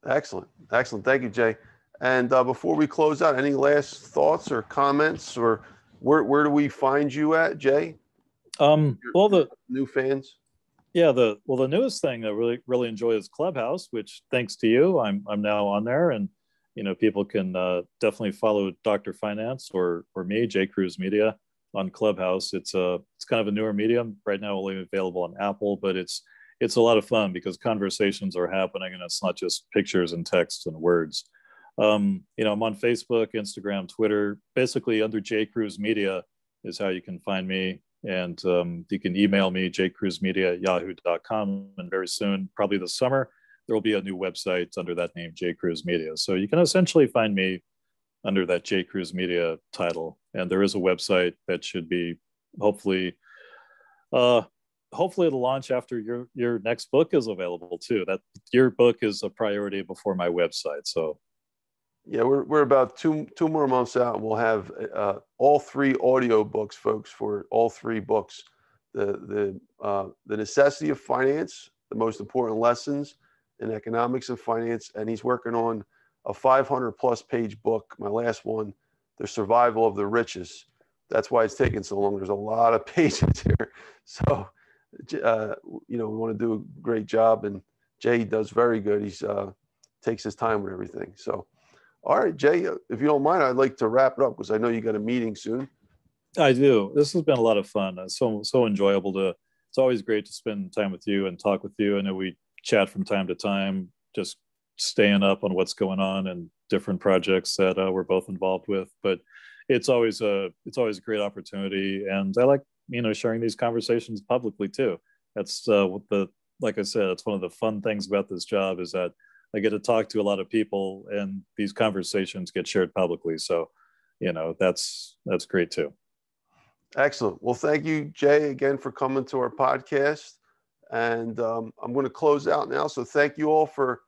[SPEAKER 1] Excellent, excellent. Thank you, Jay. And uh, before we close out, any last thoughts or comments, or where where do we find you at, Jay?
[SPEAKER 2] Um, well, the
[SPEAKER 1] new fans.
[SPEAKER 2] Yeah, the well, the newest thing I really really enjoy is Clubhouse, which thanks to you, I'm I'm now on there, and you know people can uh, definitely follow Dr. Finance or or me, Jay Cruz Media on Clubhouse. It's a it's kind of a newer medium right now, only available on Apple, but it's it's a lot of fun because conversations are happening and it's not just pictures and text and words. Um, you know, I'm on Facebook, Instagram, Twitter. Basically, under J Cruz Media is how you can find me. And um, you can email me, jcruzmedia at yahoo.com. And very soon, probably this summer, there will be a new website under that name, J Cruz Media. So you can essentially find me under that J Cruz Media title. And there is a website that should be hopefully, uh, hopefully it'll launch after your your next book is available too. That your book is a priority before my website. So
[SPEAKER 1] yeah, we're, we're about two two more months out, we'll have uh, all three audio books, folks, for all three books. The the uh, the necessity of finance, the most important lessons in economics and finance, and he's working on a 500 plus page book. My last one, the survival of the richest. That's why it's taking so long. There's a lot of pages here, so uh, you know we want to do a great job, and Jay does very good. He's uh, takes his time with everything. So. All right, Jay, if you don't mind, I'd like to wrap it up because I know you got a meeting soon.
[SPEAKER 2] I do. This has been a lot of fun. It's so so enjoyable to. It's always great to spend time with you and talk with you. I know we chat from time to time, just staying up on what's going on and different projects that uh, we're both involved with. But it's always a it's always a great opportunity, and I like you know sharing these conversations publicly too. That's uh, what the like I said, it's one of the fun things about this job is that I get to talk to a lot of people, and these conversations get shared publicly. So, you know, that's that's great too.
[SPEAKER 1] Excellent. Well, thank you, Jay, again for coming to our podcast. And um, I'm going to close out now. So, thank you all for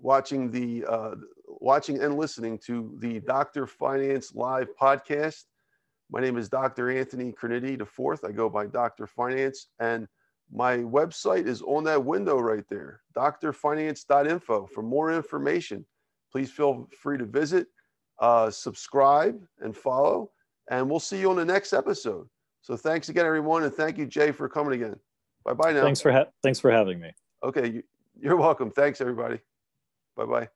[SPEAKER 1] watching the uh, watching and listening to the Doctor Finance Live podcast. My name is Dr. Anthony Criniti the fourth. I go by Doctor Finance, and my website is on that window right there, drfinance.info. For more information, please feel free to visit, uh, subscribe, and follow. And we'll see you on the next episode. So thanks again, everyone, and thank you, Jay, for coming again. Bye bye now.
[SPEAKER 2] Thanks for ha- thanks for having me.
[SPEAKER 1] Okay, you're welcome. Thanks, everybody. Bye bye.